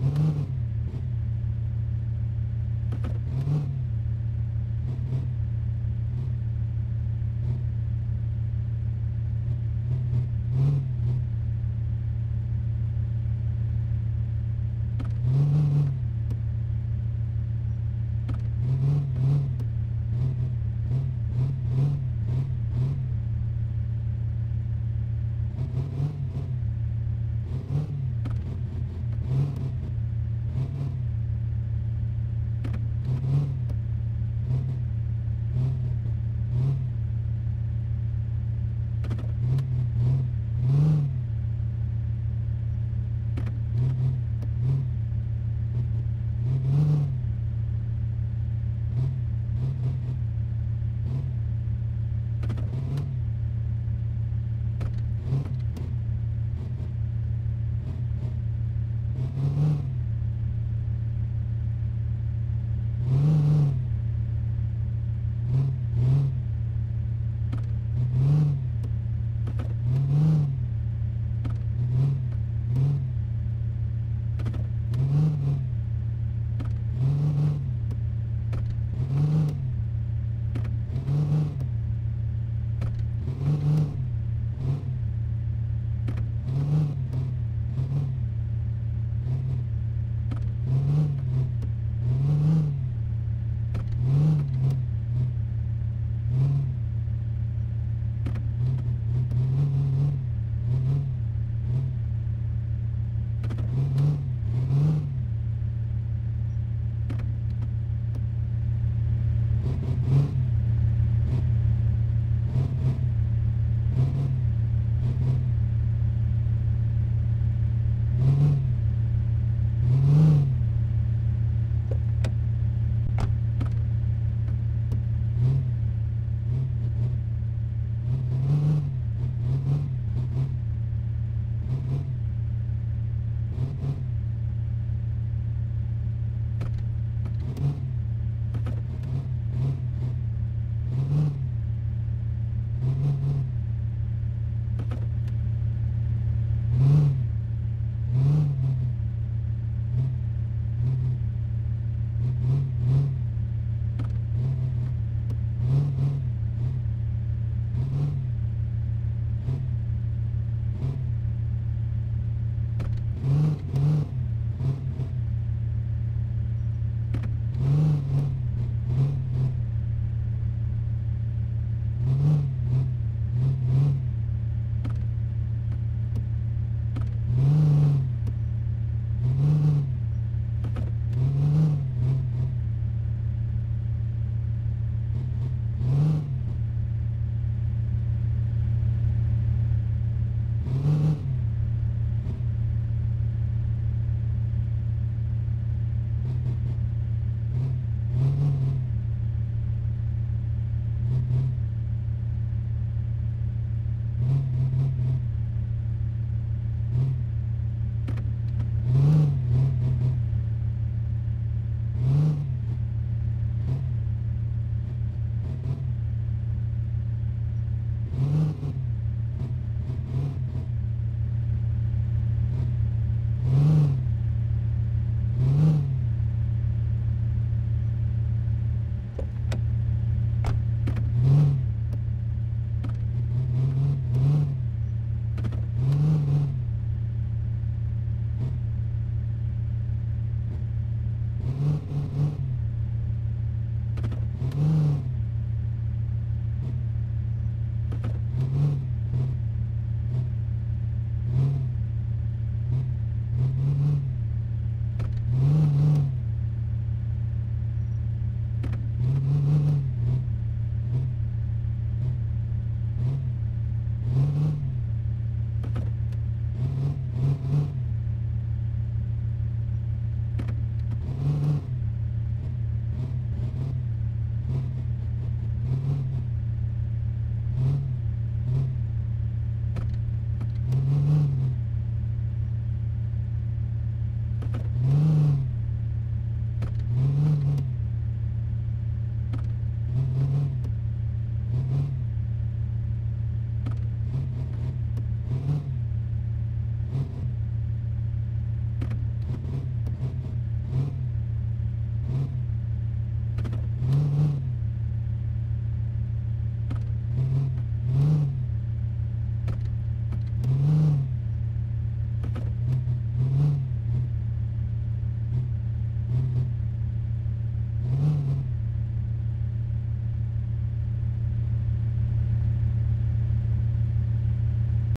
Mm-hmm.